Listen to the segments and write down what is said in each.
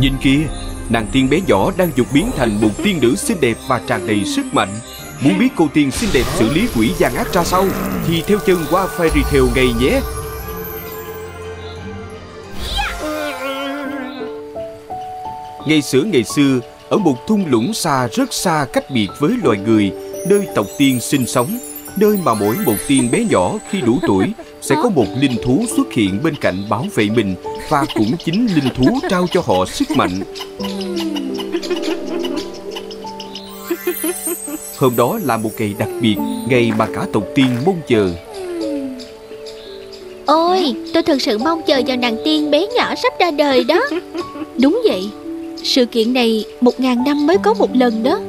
Nhìn kia, nàng tiên bé nhỏ đang dục biến thành một tiên nữ xinh đẹp và tràn đầy sức mạnh. Muốn biết cô tiên xinh đẹp xử lý quỷ gian ác ra sao thì theo chân qua Fairy Tale ngay nhé. Ngày xưa ngày xưa, ở một thung lũng xa rất xa cách biệt với loài người, nơi tộc tiên sinh sống, nơi mà mỗi một tiên bé nhỏ khi đủ tuổi sẽ có một linh thú xuất hiện bên cạnh bảo vệ mình và cũng chính linh thú trao cho họ sức mạnh. Hôm đó là một ngày đặc biệt, ngày mà cả tộc tiên mong chờ. Ôi, tôi thật sự mong chờ vào nàng tiên bé nhỏ sắp ra đời đó Đúng vậy, sự kiện này một ngàn năm mới có một lần đó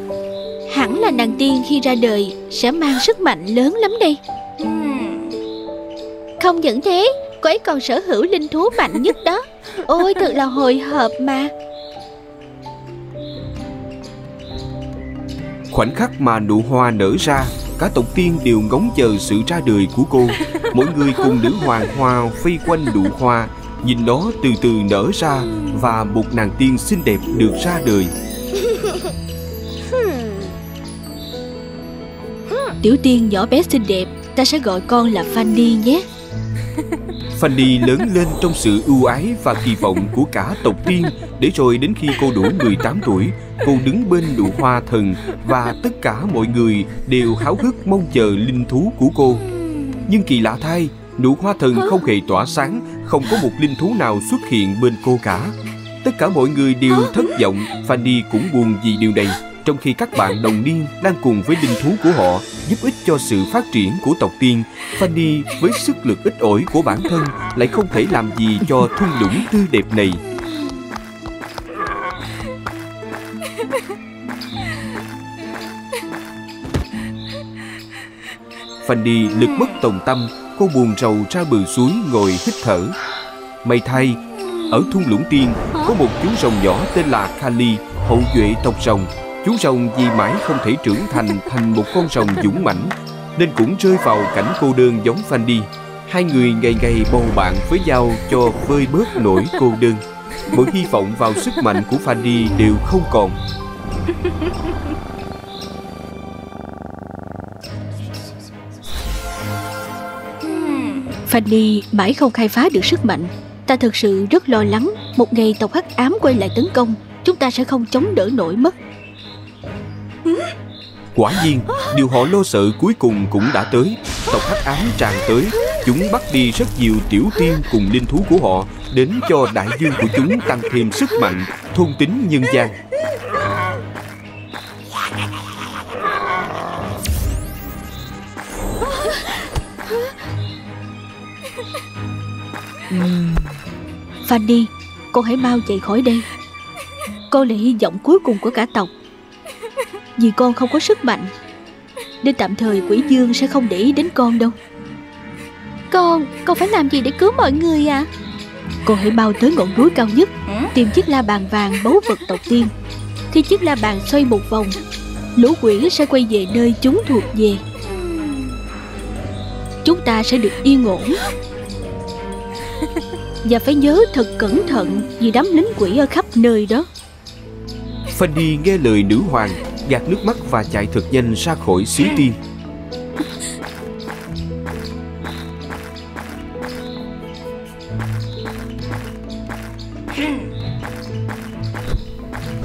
Hẳn là nàng tiên khi ra đời sẽ mang sức mạnh lớn lắm đây không những thế, cô ấy còn sở hữu linh thú mạnh nhất đó Ôi thật là hồi hộp mà Khoảnh khắc mà nụ hoa nở ra, cả tộc tiên đều ngóng chờ sự ra đời của cô. Mỗi người cùng nữ hoàng hoa vây quanh nụ hoa, nhìn nó từ từ nở ra và một nàng tiên xinh đẹp được ra đời. Tiểu tiên nhỏ bé xinh đẹp Ta sẽ gọi con là Fanny nhé Fanny lớn lên trong sự ưu ái và kỳ vọng của cả tộc tiên để rồi đến khi cô đủ 18 tuổi, cô đứng bên nụ hoa thần và tất cả mọi người đều háo hức mong chờ linh thú của cô. Nhưng kỳ lạ thay, nụ hoa thần không hề tỏa sáng, không có một linh thú nào xuất hiện bên cô cả. Tất cả mọi người đều thất vọng, Fanny cũng buồn vì điều này trong khi các bạn đồng niên đang cùng với linh thú của họ giúp ích cho sự phát triển của tộc tiên, Fanny với sức lực ít ỏi của bản thân lại không thể làm gì cho thung lũng tươi đẹp này. Fanny lực bất tòng tâm, cô buồn rầu ra bờ suối ngồi hít thở. May thay, ở thung lũng tiên có một chú rồng nhỏ tên là Kali, hậu duệ tộc rồng Chú rồng vì mãi không thể trưởng thành thành một con rồng dũng mãnh, Nên cũng rơi vào cảnh cô đơn giống Fanny Hai người ngày ngày bầu bạn với nhau cho vơi bớt nỗi cô đơn. Mỗi hy vọng vào sức mạnh của Fanny đều không còn. Fanny mãi không khai phá được sức mạnh. Ta thực sự rất lo lắng, Một ngày tộc hắc ám quay lại tấn công, Chúng ta sẽ không chống đỡ nổi mất. Quả nhiên, điều họ lo sợ cuối cùng cũng đã tới. Tộc hắc ám tràn tới Chúng bắt đi rất nhiều tiểu tiên cùng linh thú của họ Đến cho đại dương của chúng tăng thêm sức mạnh Thôn tính nhân gian. Fanny, con hãy mau chạy khỏi đây. Con là hy vọng cuối cùng của cả tộc. Vì con không có sức mạnh. Nên tạm thời quỷ dương sẽ không để ý đến con đâu. Con, con phải làm gì để cứu mọi người à Con hãy mau tới ngọn núi cao nhất Tìm chiếc la bàn vàng báu vật tộc tiên. Khi chiếc la bàn xoay một vòng Lũ quỷ sẽ quay về nơi chúng thuộc về. Chúng ta sẽ được yên ổn. Và phải nhớ thật cẩn thận Vì đám lính quỷ ở khắp nơi đó. Fanny nghe lời nữ hoàng Gạt nước mắt và chạy thật nhanh ra khỏi xứ tiên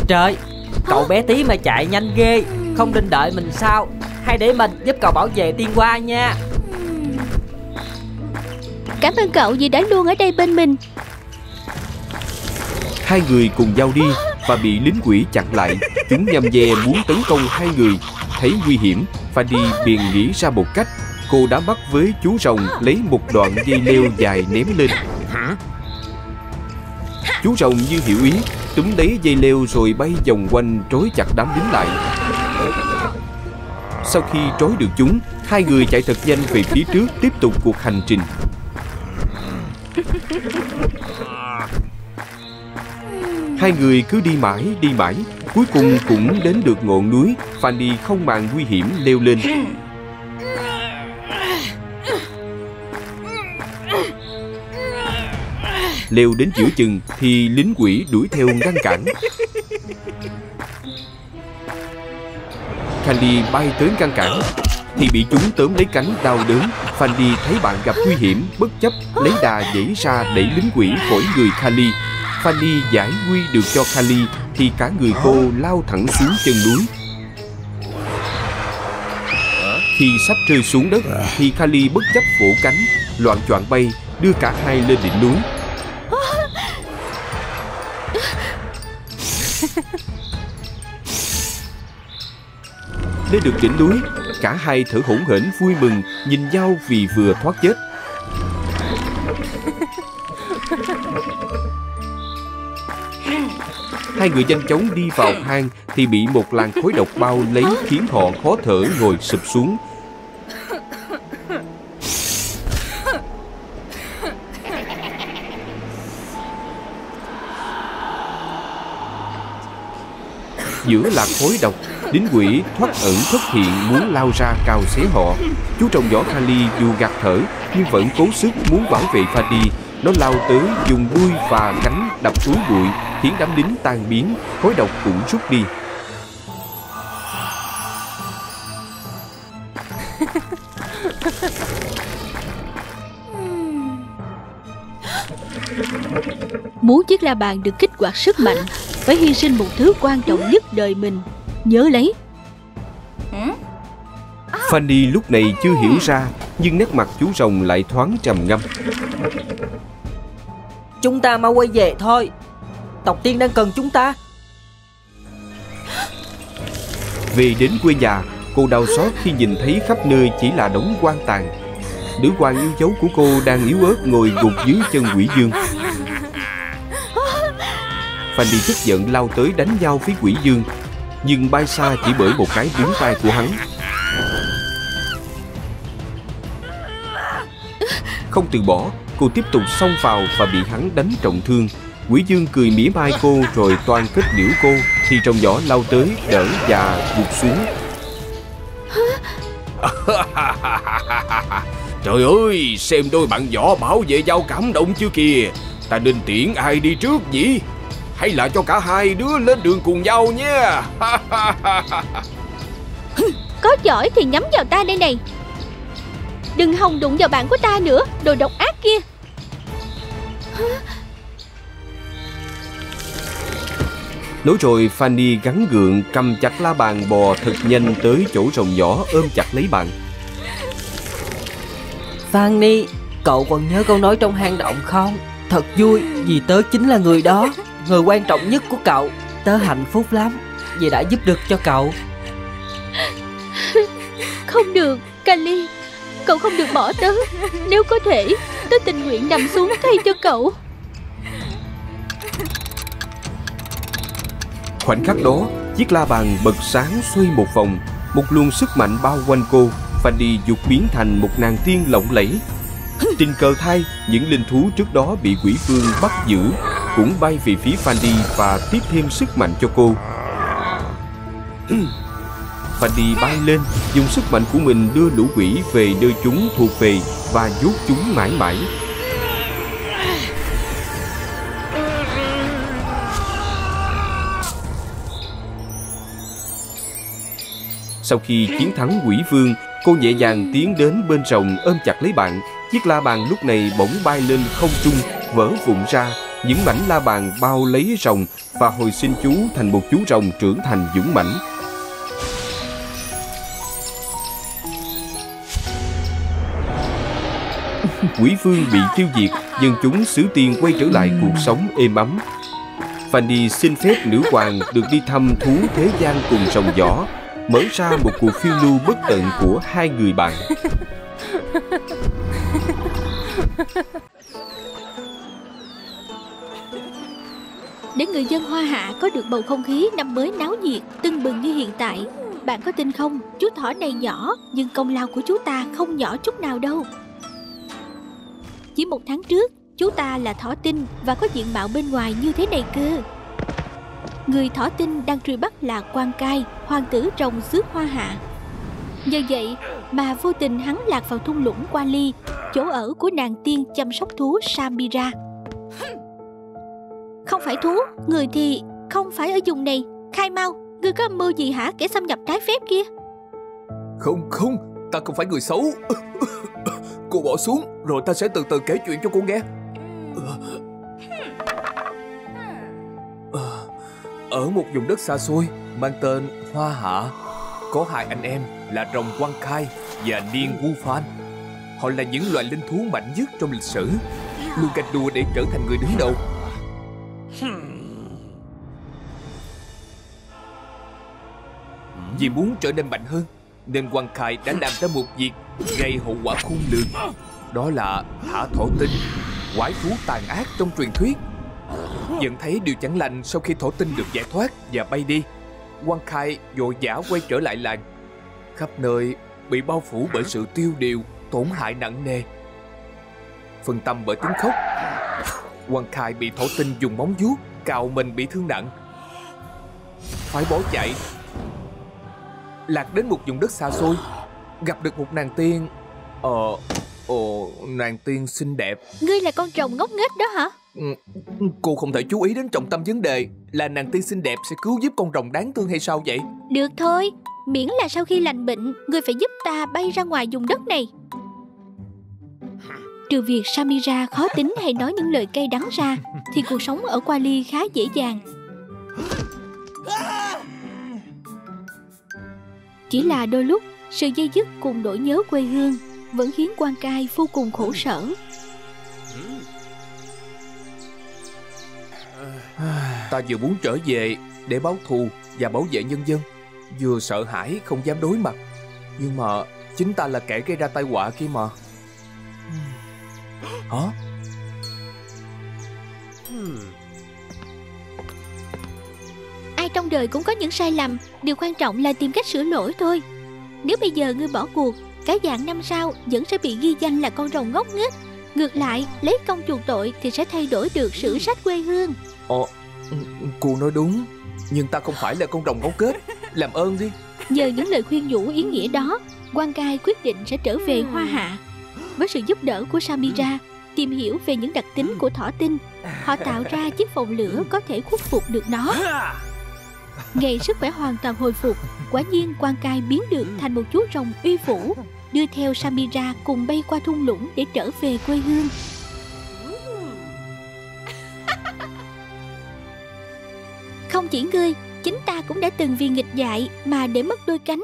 Trời Cậu bé tí mà chạy nhanh ghê. Không định đợi mình sao. Hay để mình giúp cậu bảo vệ tiên qua nha. Cảm ơn cậu vì đã luôn ở đây bên mình. Hai người cùng nhau đi và bị lính quỷ chặn lại. Chúng nhằm dè muốn tấn công hai người. Thấy nguy hiểm Fanny liền nghĩ ra một cách. Cô đã bắt với chú rồng lấy một đoạn dây leo dài ném lên. Chú rồng như hiểu ý Túm lấy dây leo rồi bay vòng quanh trói chặt đám lính lại. Sau khi trói được chúng Hai người chạy thật nhanh về phía trước Tiếp tục cuộc hành trình Hai người cứ đi mãi đi mãi, Cuối cùng cũng đến được ngọn núi. Fanny không màng nguy hiểm leo lên. Leo đến giữa chừng thì lính quỷ đuổi theo ngăn cản. Kali bay tới ngăn cản Thì bị chúng tóm lấy cánh đau đớn. Fanny thấy bạn gặp nguy hiểm, Bất chấp lấy đà nhảy ra đẩy lính quỷ khỏi người Kali. Fanny giải nguy được cho Kali Thì cả người cô lao thẳng xuống chân núi. Khi sắp rơi xuống đất, Thì Kali bất chấp vỗ cánh, Loạn choạng bay, đưa cả hai lên đỉnh núi. Lên được đỉnh núi, Cả hai thở hổn hển vui mừng, Nhìn nhau vì vừa thoát chết. Hai người nhanh chóng đi vào hang Thì bị một làn khói độc bao lấy Khiến họ khó thở ngồi sụp xuống. Giữa làn khói độc, Lính quỷ thoát ẩn thoát hiện muốn lao ra cào xé họ. Chú trồng võ Kali dù gạt thở, Nhưng vẫn cố sức muốn bảo vệ Fadi Nó lao tới dùng đuôi và cánh đập túi bụi. Khiến đám lính tan biến Khói độc cũng rút đi. Muốn chiếc la bàn được kích hoạt sức mạnh Phải hy sinh một thứ quan trọng nhất đời mình. Nhớ lấy. Fanny lúc này chưa hiểu ra Nhưng nét mặt chú rồng lại thoáng trầm ngâm. Chúng ta mau quay về thôi Tộc tiên đang cần chúng ta. Vì đến quê nhà, Cô đau xót khi nhìn thấy khắp nơi chỉ là đống quan tàn Nữ quan yêu dấu của cô đang yếu ớt ngồi gục dưới chân quỷ dương. Phan đi tức giận lao tới đánh nhau với quỷ dương, Nhưng bay xa chỉ bởi một cái đứng tay của hắn. Không từ bỏ, Cô tiếp tục xông vào và bị hắn đánh trọng thương. Quỷ dương cười mỉa mai cô rồi toan kết liễu cô Thì trong giỏ lao tới đỡ và gục xuống. Trời ơi, xem đôi bạn võ bảo vệ giao cảm động chưa kìa. Ta nên tiễn ai đi trước nhỉ? Hay là cho cả hai đứa lên đường cùng nhau nha Có giỏi thì nhắm vào ta đây này. Đừng hòng đụng vào bạn của ta nữa Đồ độc ác kia. Nói rồi Fanny gắn gượng cầm chặt la bàn bò thật nhanh tới chỗ rồng nhỏ ôm chặt lấy bạn. Fanny Cậu còn nhớ câu nói trong hang động không? Thật vui vì tớ chính là người đó Người quan trọng nhất của cậu. Tớ hạnh phúc lắm Vì đã giúp được cho cậu. Không được Kali. Cậu không được bỏ tớ. Nếu có thể Tớ tình nguyện nằm xuống thay cho cậu Khoảnh khắc đó Chiếc la bàn bật sáng xoay một vòng Một luồng sức mạnh bao quanh cô Fanny dục biến thành một nàng tiên lộng lẫy. Tình cờ thay Những linh thú trước đó bị quỷ vương bắt giữ Cũng bay về phía Fanny Và tiếp thêm sức mạnh cho cô. Fanny bay lên Dùng sức mạnh của mình đưa lũ quỷ về nơi chúng thuộc về Và vuốt chúng mãi mãi Sau khi chiến thắng quỷ vương, Cô nhẹ nhàng tiến đến bên rồng ôm chặt lấy bạn. Chiếc la bàn lúc này bỗng bay lên không trung, Vỡ vụn ra. Những mảnh la bàn bao lấy rồng Và hồi sinh chú thành một chú rồng trưởng thành dũng mãnh. Quỷ vương bị tiêu diệt Dân chúng xứ tiên quay trở lại cuộc sống êm ấm. Fanny xin phép nữ hoàng được đi thăm thú thế gian cùng rồng gió Mở ra một cuộc phiêu lưu bất tận của hai người bạn. Để người dân Hoa Hạ có được bầu không khí năm mới náo nhiệt, tưng bừng như hiện tại Bạn có tin không, chú thỏ này nhỏ Nhưng công lao của chú ta không nhỏ chút nào đâu. Chỉ một tháng trước, chú ta là thỏ tinh và có diện mạo bên ngoài như thế này cơ. Người thỏ tinh đang truy bắt là quan cai, hoàng tử rồng xứ Hoa Hạ. Nhờ vậy mà vô tình hắn lạc vào thung lũng Qua Ly Chỗ ở của nàng tiên chăm sóc thú Samira. Không phải thú Người thì không phải ở vùng này. Khai mau Ngươi có âm mưu gì hả Kẻ xâm nhập trái phép kia? Không không Ta không phải người xấu. Cô bỏ xuống Rồi ta sẽ từ từ kể chuyện cho cô nghe Ở một vùng đất xa xôi Mang tên Hoa Hạ. Có hai anh em là Rồng Quang Khai Và Niên Wu Phan. Họ là những loài linh thú mạnh nhất trong lịch sử. Luôn ganh đua để trở thành người đứng đầu. Vì muốn trở nên mạnh hơn, Nên Quang Khai đã làm ra một việc Gây hậu quả khôn lường. Đó là thả thổ tinh, Quái thú tàn ác trong truyền thuyết. Nhận thấy điều chẳng lành Sau khi thổ tinh được giải thoát và bay đi quan Khai vội vã quay trở lại làng. Khắp nơi bị bao phủ bởi sự tiêu điều, Tổn hại nặng nề. Phân tâm bởi tiếng khóc. Quan Khai bị thổ tinh dùng móng vuốt Cào mình bị thương nặng. Phải bỏ chạy. Lạc đến một vùng đất xa xôi, Gặp được một nàng tiên. Ờ Ồ, Nàng tiên xinh đẹp. Ngươi là con rồng ngốc nghếch đó hả? Cô không thể chú ý đến trọng tâm vấn đề Là nàng tiên xinh đẹp sẽ cứu giúp con rồng đáng thương hay sao vậy? Được thôi, Miễn là sau khi lành bệnh, người phải giúp ta bay ra ngoài vùng đất này. Trừ việc Samira khó tính hay nói những lời cay đắng ra, Thì cuộc sống ở Quali khá dễ dàng. Chỉ là đôi lúc, Sự dây dứt cùng nỗi nhớ quê hương Vẫn khiến quan cai vô cùng khổ sở. Ta vừa muốn trở về để báo thù và bảo vệ nhân dân. Vừa sợ hãi không dám đối mặt. Nhưng mà chính ta là kẻ gây ra tai họa kia mà. Hả? Ai trong đời cũng có những sai lầm. Điều quan trọng là tìm cách sửa lỗi thôi. Nếu bây giờ ngươi bỏ cuộc, Cái dạng năm sau vẫn sẽ bị ghi danh là con rồng ngốc nghếch. Ngược lại lấy công chuộc tội Thì sẽ thay đổi được sử sách quê hương. Ồ, cô nói đúng Nhưng ta không phải là con rồng ngấu kết. Làm ơn đi. Nhờ những lời khuyên nhủ ý nghĩa đó quan cai quyết định sẽ trở về Hoa Hạ. Với sự giúp đỡ của Samira Tìm hiểu về những đặc tính của thỏ tinh Họ tạo ra chiếc vòng lửa có thể khuất phục được nó. Ngày sức khỏe hoàn toàn hồi phục Quả nhiên quan cai biến được thành một chú rồng uy vũ Đưa theo Samira cùng bay qua thung lũng để trở về quê hương. Không chỉ ngươi, chính ta cũng đã từng vì nghịch dại mà để mất đôi cánh.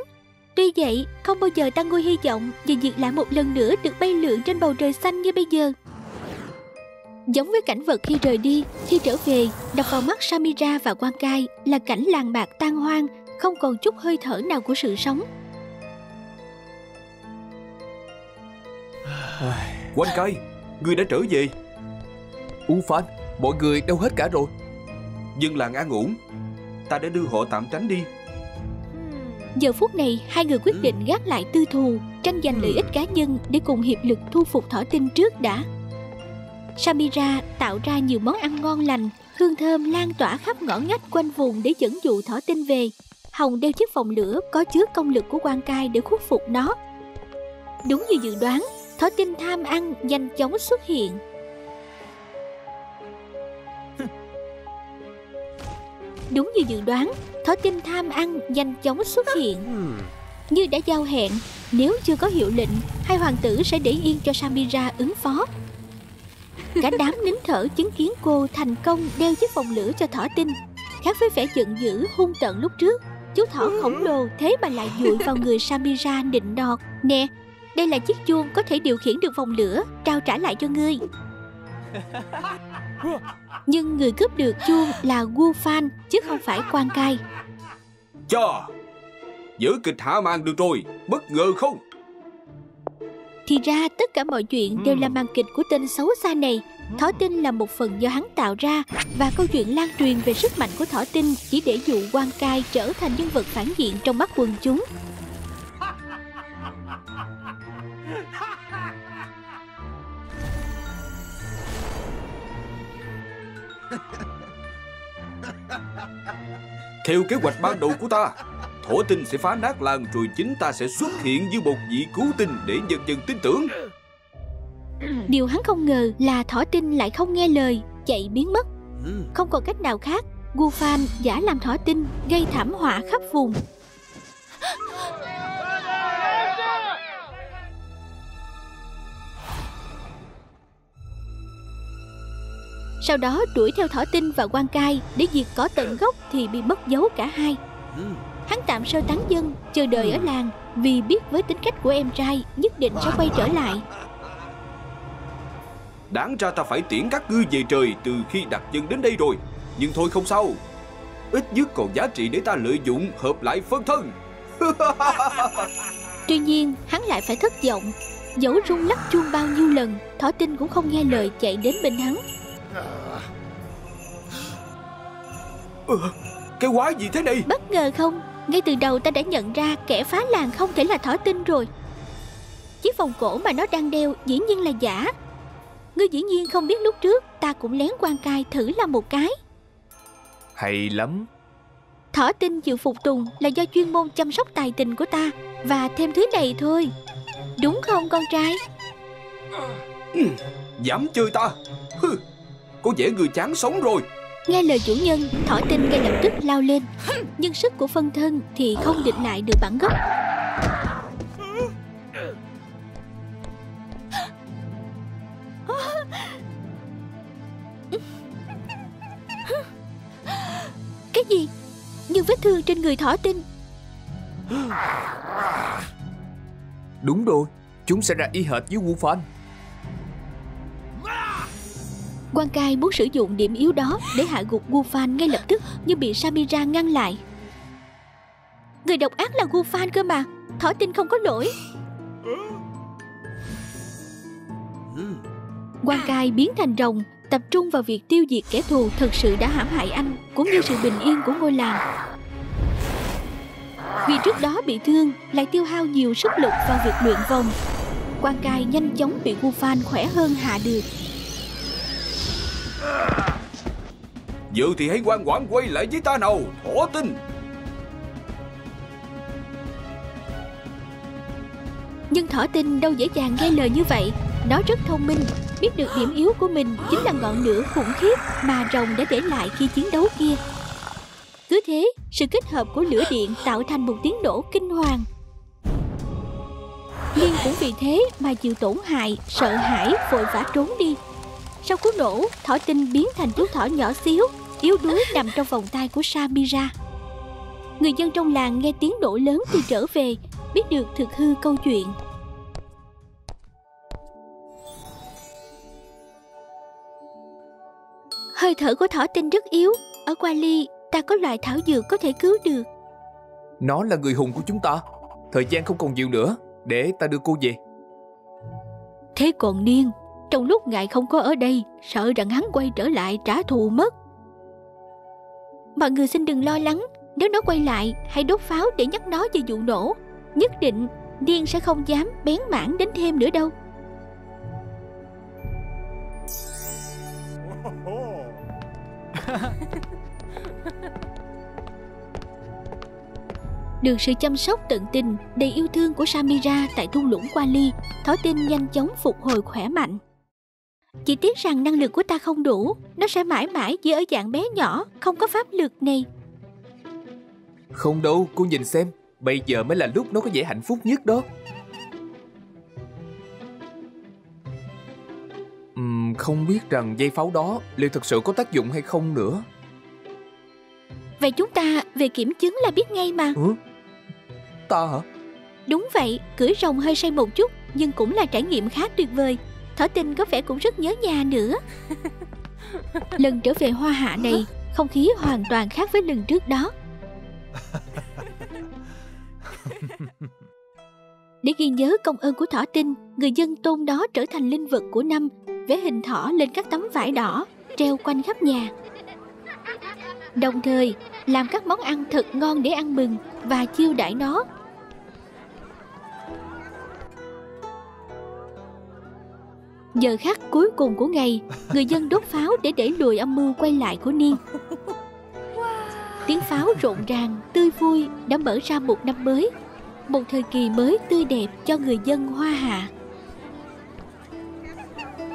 Tuy vậy, không bao giờ ta nguôi hy vọng về việc lại một lần nữa được bay lượn trên bầu trời xanh như bây giờ. Giống với cảnh vật khi rời đi, khi trở về, đập vào mắt Samira và Quan Cai là cảnh làng bạc tan hoang, không còn chút hơi thở nào của sự sống. Quanh cai Ngươi đã trở về. U Phan, mọi người đâu hết cả rồi. Dân làng an ổn. Ta đã đưa họ tạm tránh đi. Giờ phút này, hai người quyết định gác lại tư thù, tranh giành lợi ích cá nhân để cùng hiệp lực thu phục thỏ tinh trước đã. Samira tạo ra nhiều món ăn ngon lành, hương thơm lan tỏa khắp ngõ ngách quanh vùng để dẫn dụ thỏ tinh về. Hồng đeo chiếc vòng lửa có chứa công lực của quan cai để khuất phục nó. Đúng như dự đoán, thỏ tinh tham ăn nhanh chóng xuất hiện. Đúng như dự đoán, thỏ tinh tham ăn nhanh chóng xuất hiện. Như đã giao hẹn, nếu chưa có hiệu lệnh, hai hoàng tử sẽ để yên cho Samira ứng phó. Cả đám nín thở chứng kiến cô thành công đeo chiếc vòng lửa cho thỏ tinh. Khác với vẻ giận dữ hung tợn lúc trước, chú thỏ khổng lồ thế mà lại dụi vào người Samira nịnh nọt. Nè, đây là chiếc chuông có thể điều khiển được vòng lửa, trao trả lại cho ngươi. Nhưng người cướp được chuông là Wu Fan chứ không phải quan cai. Cho Giữ kịch hạ màn được rồi Bất ngờ không Thì ra tất cả mọi chuyện đều là màn kịch của tên xấu xa này Thỏ tinh là một phần do hắn tạo ra Và câu chuyện lan truyền về sức mạnh của thỏ tinh Chỉ để dụ quan cai trở thành nhân vật phản diện trong mắt quần chúng Theo kế hoạch ban đầu của ta, Thổ tinh sẽ phá nát làng Rồi chính ta sẽ xuất hiện như một vị cứu tinh Để nhân dân tin tưởng. Điều hắn không ngờ là thỏ tinh lại không nghe lời, Chạy biến mất. Không còn cách nào khác, Gu Fan giả làm thỏ tinh, Gây thảm họa khắp vùng. Sau đó đuổi theo thỏ tinh và quan cai Để diệt cỏ tận gốc thì bị mất dấu cả hai. Hắn tạm sơ tán dân Chờ đợi ở làng Vì biết với tính cách của em trai Nhất định sẽ quay trở lại. Đáng ra ta phải tiễn các ngươi về trời Từ khi đặt chân đến đây rồi. Nhưng thôi không sao. Ít nhất còn giá trị để ta lợi dụng Hợp lại phân thân. Tuy nhiên hắn lại phải thất vọng. Dẫu rung lắc chuông bao nhiêu lần Thỏ tinh cũng không nghe lời chạy đến bên hắn Cái quái gì thế này? Bất ngờ không? Ngay từ đầu ta đã nhận ra kẻ phá làng không thể là thỏ tinh rồi. Chiếc vòng cổ mà nó đang đeo dĩ nhiên là giả. Ngươi dĩ nhiên không biết lúc trước Ta cũng lén quan cai thử làm một cái. Hay lắm. Thỏ tinh chịu phục tùng là do chuyên môn chăm sóc tài tình của ta Và thêm thứ này thôi. Đúng không con trai? Dám chơi ta. Hừ, Có vẻ người chán sống rồi. Nghe lời chủ nhân Thỏ tinh ngay lập tức lao lên. Nhưng sức của phân thân thì không địch lại được bản gốc. Cái gì? Nhưng vết thương trên người thỏ tinh. Đúng rồi Chúng sẽ ra y hệt với Wu Fan Quan cai muốn sử dụng điểm yếu đó Để hạ gục Gu Fan ngay lập tức, Nhưng bị Samira ngăn lại. Người độc ác là Gu Fan cơ mà, Thỏ tinh không có lỗi. Quan cai biến thành rồng, Tập trung vào việc tiêu diệt kẻ thù Thực sự đã hãm hại anh, Cũng như sự bình yên của ngôi làng. Vì trước đó bị thương, Lại tiêu hao nhiều sức lực vào việc luyện vòng. Quan cai nhanh chóng bị Gu Fan khỏe hơn hạ được. Giờ thì hãy ngoan ngoãn quay lại với ta nào Thỏ tinh. Nhưng thỏ tinh đâu dễ dàng nghe lời như vậy. Nó rất thông minh. Biết được điểm yếu của mình chính là ngọn lửa khủng khiếp Mà rồng đã để lại khi chiến đấu kia. Cứ thế, sự kết hợp của lửa điện tạo thành một tiếng nổ kinh hoàng. Liên cũng vì thế mà chịu tổn hại, sợ hãi, vội vã trốn đi. Sau cú nổ, thỏ tinh biến thành chú thỏ nhỏ xíu Yếu đuối nằm trong vòng tay của Samira. Người dân trong làng nghe tiếng nổ lớn thì trở về Biết được thực hư câu chuyện. Hơi thở của thỏ tinh rất yếu Ở Quali ta có loại thảo dược có thể cứu được. Nó là người hùng của chúng ta Thời gian không còn nhiều nữa Để ta đưa cô về. Thế còn Niên Trong lúc ngài không có ở đây Sợ rằng hắn quay trở lại trả thù mất. Mọi người xin đừng lo lắng Nếu nó quay lại Hãy đốt pháo để nhắc nó về vụ nổ. Nhất định Niên sẽ không dám bén mảng đến thêm nữa đâu. Được sự chăm sóc tận tình, đầy yêu thương của Samira tại thung lũng Quali, Thỏ Tinh nhanh chóng phục hồi khỏe mạnh. Chỉ tiếc rằng năng lực của ta không đủ, nó sẽ mãi mãi chỉ ở dạng bé nhỏ, không có pháp lực này. Không đâu, cô nhìn xem Bây giờ mới là lúc nó có vẻ hạnh phúc nhất đó Ừm, không biết rằng dây pháo đó liệu thực sự có tác dụng hay không nữa Vậy chúng ta về kiểm chứng là biết ngay mà. ừ? Ta hả? Đúng vậy, cưỡi rồng hơi say một chút, nhưng cũng là trải nghiệm khá tuyệt vời. Thỏ tinh có vẻ cũng rất nhớ nhà nữa. lần trở về hoa hạ này, không khí hoàn toàn khác với lần trước đó. Để ghi nhớ công ơn của thỏ tinh, người dân tôn đó trở thành linh vật của năm, vẽ hình thỏ lên các tấm vải đỏ, treo quanh khắp nhà. Đồng thời, làm các món ăn thật ngon để ăn mừng và chiêu đãi nó. Giờ khắc cuối cùng của ngày, người dân đốt pháo để đẩy lùi âm mưu quay lại của Niên. Tiếng pháo rộn ràng, tươi vui đã mở ra một năm mới, một thời kỳ mới tươi đẹp cho người dân Hoa Hạ.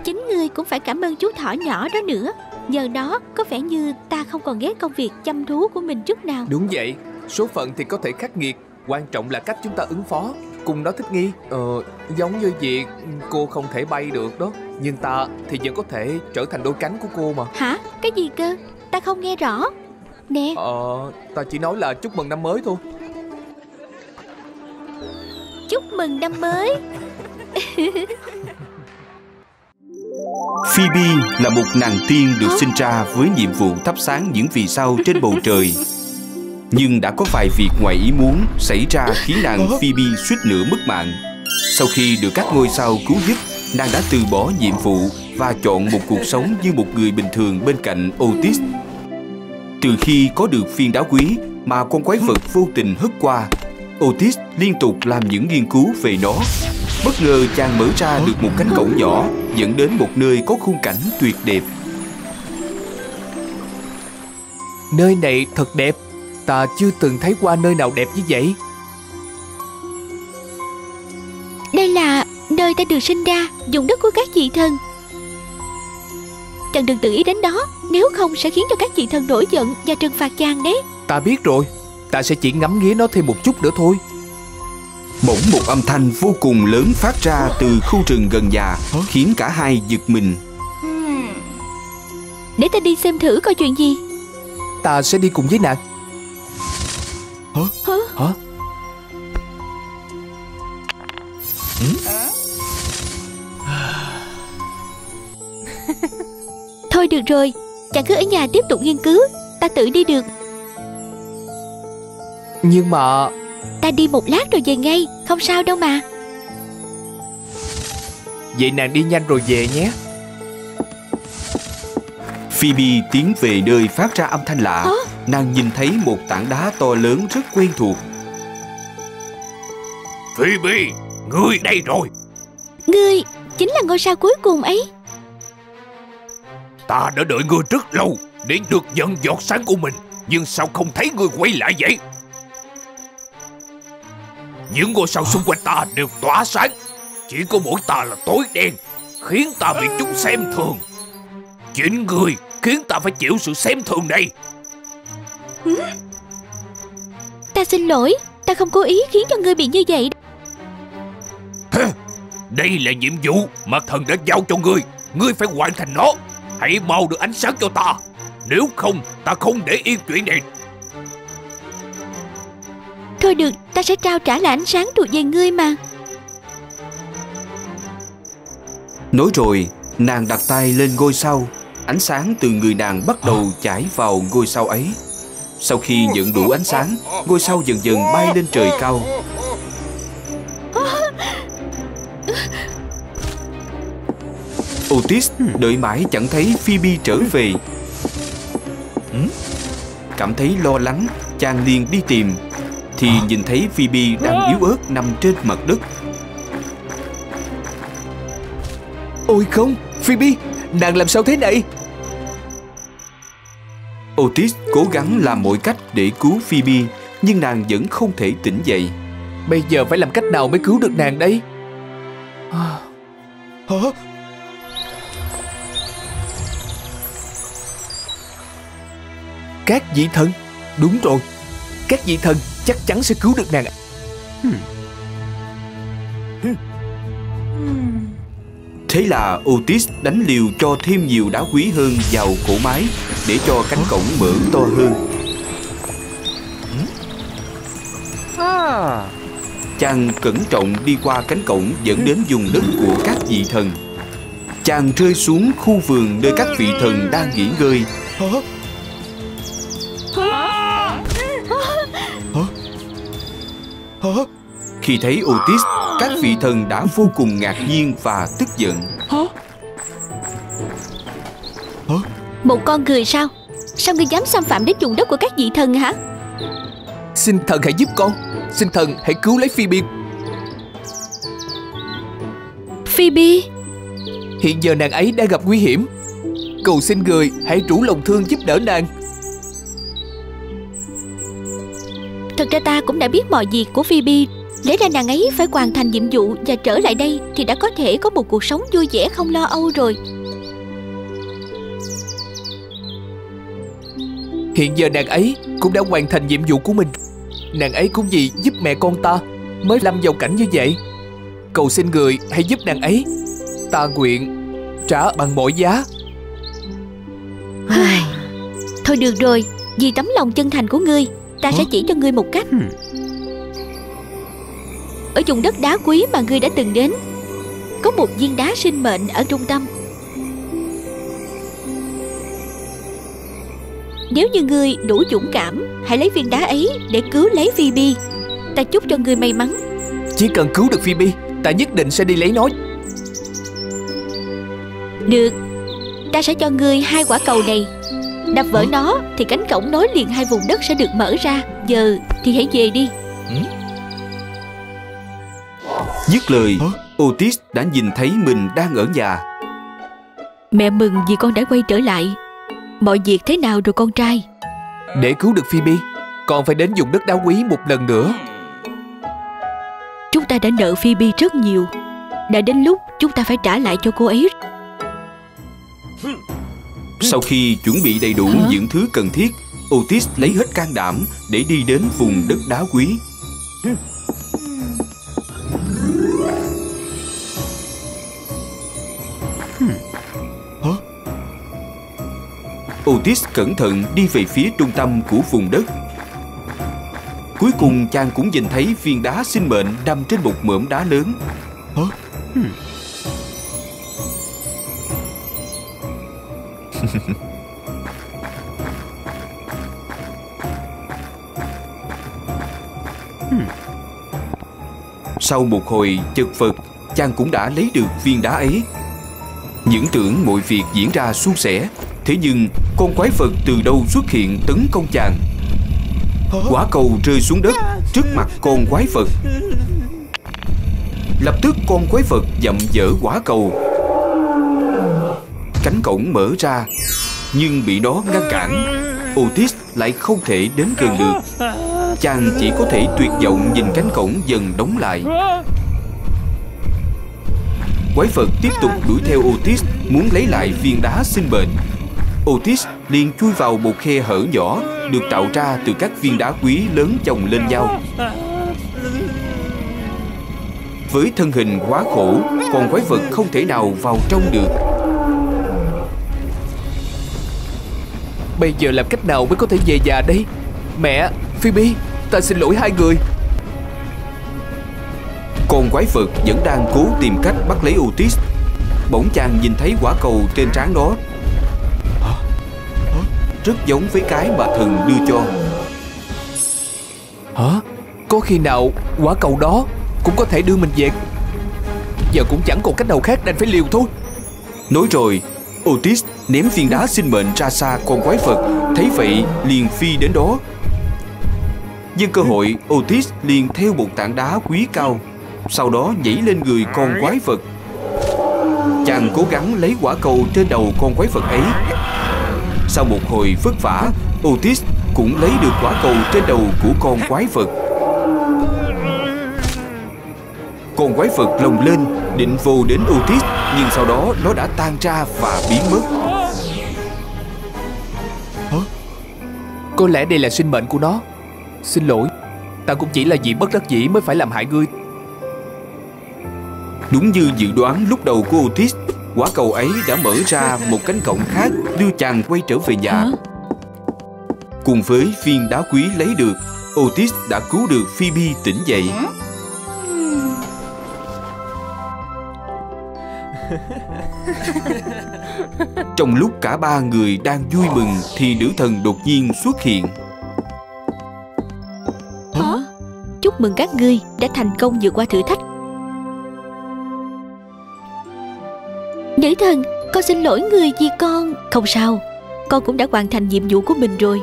Chính ngươi cũng phải cảm ơn chú thỏ nhỏ đó nữa. Nhờ đó có vẻ như ta không còn ghét công việc chăm thú của mình chút nào Đúng vậy Số phận thì có thể khắc nghiệt Quan trọng là cách chúng ta ứng phó Cùng nó thích nghi. Ờ giống như việc cô không thể bay được đó. Nhưng ta thì vẫn có thể trở thành đôi cánh của cô mà. Hả? Cái gì cơ? Ta không nghe rõ. Nè. Ờ ta chỉ nói là chúc mừng năm mới thôi. Chúc mừng năm mới. Phoebe là một nàng tiên được sinh ra với nhiệm vụ thắp sáng những vì sao trên bầu trời. Nhưng đã có vài việc ngoài ý muốn xảy ra khiến nàng Phoebe suýt nữa mất mạng. Sau khi được các ngôi sao cứu giúp, nàng đã từ bỏ nhiệm vụ và chọn một cuộc sống như một người bình thường bên cạnh Otis. Từ khi có được viên đá quý mà con quái vật vô tình hất qua, Otis liên tục làm những nghiên cứu về nó. Bất ngờ chàng mở ra được một cánh cổng nhỏ dẫn đến một nơi có khung cảnh tuyệt đẹp. Nơi này thật đẹp Ta chưa từng thấy qua nơi nào đẹp như vậy. Đây là nơi ta được sinh ra Dùng đất của các vị thần. Chàng đừng tự ý đến đó Nếu không sẽ khiến cho các vị thần nổi giận Và trừng phạt chàng đấy. Ta biết rồi Ta sẽ chỉ ngắm nghía nó thêm một chút nữa thôi. Bỗng một âm thanh vô cùng lớn phát ra từ khu rừng gần nhà Khiến cả hai giật mình. Để ta đi xem thử coi chuyện gì. Ta sẽ đi cùng với nàng Hả? Hả? Thôi được rồi Chàng cứ ở nhà tiếp tục nghiên cứu Ta tự đi được Nhưng mà Ta đi một lát rồi về ngay Không sao đâu mà Vậy nàng đi nhanh rồi về nhé Phoebe tiến về nơi phát ra âm thanh lạ Hả? Nàng nhìn thấy một tảng đá to lớn rất quen thuộc. Phoebe Ngươi đây rồi. Ngươi chính là ngôi sao cuối cùng ấy. Ta đã đợi ngươi rất lâu Để được nhận giọt sáng của mình Nhưng sao không thấy ngươi quay lại vậy? Những ngôi sao xung quanh ta đều tỏa sáng. Chỉ có mỗi ta là tối đen Khiến ta bị chúng xem thường. Chính ngươi khiến ta phải chịu sự xem thường này Ta xin lỗi Ta không cố ý khiến cho ngươi bị như vậy. Đây là nhiệm vụ mà thần đã giao cho ngươi. Ngươi phải hoàn thành nó. Hãy mau được ánh sáng cho ta. Nếu không ta không để yên chuyện này. Thôi được ta sẽ trao trả lại ánh sáng thuộc về ngươi mà. Nói rồi nàng đặt tay lên ngôi sao. Ánh sáng từ người nàng bắt đầu chảy vào ngôi sao ấy sau khi nhận đủ ánh sáng, Ngôi sao dần dần bay lên trời cao. Otis đợi mãi chẳng thấy Phoebe trở về. Ừ? Cảm thấy lo lắng, Chàng liền đi tìm, Thì nhìn thấy Phoebe đang yếu ớt nằm trên mặt đất. Ôi không, Phoebe, Nàng làm sao thế này? Otis cố gắng làm mọi cách để cứu Phoebe Nhưng nàng vẫn không thể tỉnh dậy. Bây giờ phải làm cách nào mới cứu được nàng đây? Hả? Các vị thần. Đúng rồi. Các vị thần chắc chắn sẽ cứu được nàng Thế là Otis đánh liều cho thêm nhiều đá quý hơn vào cổ máy Để cho cánh cổng mở to hơn. Chàng cẩn trọng đi qua cánh cổng dẫn đến vùng đất của các vị thần. Chàng rơi xuống khu vườn nơi các vị thần đang nghỉ ngơi Khi thấy Otis, các vị thần đã vô cùng ngạc nhiên và tức giận. Một con người sao? Sao ngươi dám xâm phạm đến vùng đất của các vị thần hả? Xin thần hãy giúp con. Xin thần hãy cứu lấy Phoebe. Phoebe? Hiện giờ nàng ấy đang gặp nguy hiểm. Cầu xin người hãy rủ lòng thương giúp đỡ nàng. Thật ra ta cũng đã biết mọi việc của Phoebe Lẽ ra nàng ấy phải hoàn thành nhiệm vụ Và trở lại đây Thì đã có thể có một cuộc sống vui vẻ không lo âu rồi. Hiện giờ nàng ấy cũng đã hoàn thành nhiệm vụ của mình. Nàng ấy cũng vì giúp mẹ con ta Mới lâm vào cảnh như vậy. Cầu xin người hãy giúp nàng ấy Ta nguyện trả bằng mọi giá. Thôi được rồi Vì tấm lòng chân thành của ngươi Ta sẽ chỉ cho ngươi một cách Ở vùng đất đá quý mà ngươi đã từng đến. Có một viên đá sinh mệnh ở trung tâm. Nếu như ngươi đủ dũng cảm Hãy lấy viên đá ấy để cứu lấy Phoebe. Ta chúc cho ngươi may mắn. Chỉ cần cứu được Phoebe Ta nhất định sẽ đi lấy nó. Được. Ta sẽ cho ngươi hai quả cầu này. Đập vỡ nó Thì cánh cổng nối liền hai vùng đất sẽ được mở ra. Giờ thì hãy về đi Dứt lời Otis đã nhìn thấy mình đang ở nhà. Mẹ mừng vì con đã quay trở lại. Mọi việc thế nào rồi con trai? Để cứu được Phoebe Còn phải đến dùng đất đá quý một lần nữa. Chúng ta đã nợ Phoebe rất nhiều. Đã đến lúc chúng ta phải trả lại cho cô ấy. Sau khi chuẩn bị đầy đủ Hả? những thứ cần thiết Otis lấy hết can đảm để đi đến vùng đất đá quý Otis cẩn thận đi về phía trung tâm của vùng đất. Cuối cùng chàng cũng nhìn thấy viên đá sinh mệnh đâm trên một mởm đá lớn. Sau một hồi chật vật Chàng cũng đã lấy được viên đá ấy. Những tưởng mọi việc diễn ra suôn sẻ Thế nhưng, con quái vật từ đâu xuất hiện tấn công chàng? Quả cầu rơi xuống đất Trước mặt con quái vật. Lập tức con quái vật dậm dở quả cầu. Cánh cổng mở ra, Nhưng bị nó ngăn cản. Otis lại không thể đến gần được. Chàng chỉ có thể tuyệt vọng nhìn cánh cổng dần đóng lại. Quái vật tiếp tục đuổi theo Otis, Muốn lấy lại viên đá sinh mệnh. Otis liền chui vào một khe hở nhỏ Được tạo ra từ các viên đá quý lớn chồng lên nhau. Với thân hình quá khổ Con quái vật không thể nào vào trong được. Bây giờ làm cách nào mới có thể về nhà đây? Mẹ Phoebe Ta xin lỗi hai người. Con quái vật vẫn đang cố tìm cách bắt lấy Otis. Bỗng chàng nhìn thấy quả cầu trên trán nó? Rất giống với cái mà thần đưa cho. Hả? Có khi nào quả cầu đó Cũng có thể đưa mình về? Giờ cũng chẳng còn cách nào khác đành phải liều thôi. Nói rồi Otis ném viên đá sinh mệnh ra xa con quái vật Thấy vậy liền phi đến đó. Nhân cơ hội Otis liền theo một tảng đá quý cao Sau đó nhảy lên người con quái vật. Chàng cố gắng lấy quả cầu trên đầu con quái vật ấy Sau một hồi vất vả Otis cũng lấy được quả cầu trên đầu của con quái vật. Con quái vật lồng lên định vô đến Otis Nhưng sau đó nó đã tan ra và biến mất. Có lẽ đây là sinh mệnh của nó. Xin lỗi Ta cũng chỉ là vì bất đắc dĩ mới phải làm hại ngươi. Đúng như dự đoán lúc đầu của Otis Quả cầu ấy đã mở ra một cánh cổng khác Đưa chàng quay trở về nhà. Hả? Cùng với viên đá quý lấy được Otis đã cứu được Phoebe tỉnh dậy. Trong lúc cả ba người đang vui mừng Thì nữ thần đột nhiên xuất hiện. Hả? Chúc mừng các ngươi đã thành công vượt qua thử thách Nữ thần Con xin lỗi người vì con. Không sao Con cũng đã hoàn thành nhiệm vụ của mình rồi.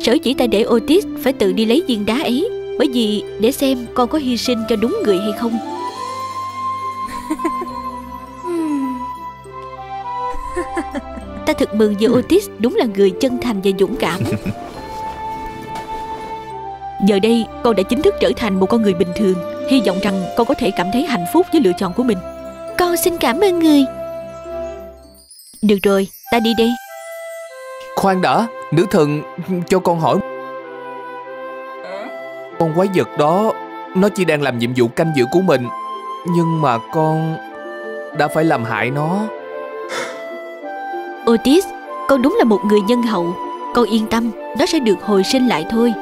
Sở chỉ ta để Otis phải tự đi lấy viên đá ấy Bởi vì để xem con có hy sinh cho đúng người hay không. Ta thật mừng vì Otis đúng là người chân thành và dũng cảm. Giờ đây con đã chính thức trở thành một con người bình thường. Hy vọng rằng con có thể cảm thấy hạnh phúc với lựa chọn của mình Con xin cảm ơn người. Được rồi, ta đi đây. Khoan đã Nữ thần cho con hỏi. Con quái vật đó Nó chỉ đang làm nhiệm vụ canh giữ của mình Nhưng mà con Đã phải làm hại nó. Otis Con đúng là một người nhân hậu. Con yên tâm Nó sẽ được hồi sinh lại thôi.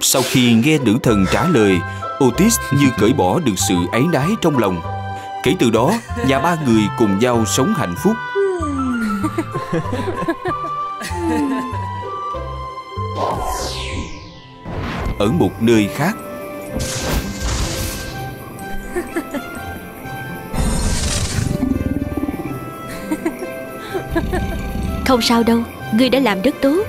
Sau khi nghe nữ thần trả lời Otis như cởi bỏ được sự áy náy trong lòng. Kể từ đó Nhà ba người cùng nhau sống hạnh phúc. Ở một nơi khác. Không sao đâu Ngươi đã làm rất tốt